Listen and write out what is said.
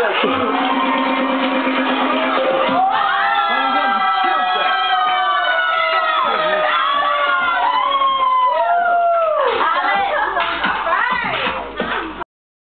Yes.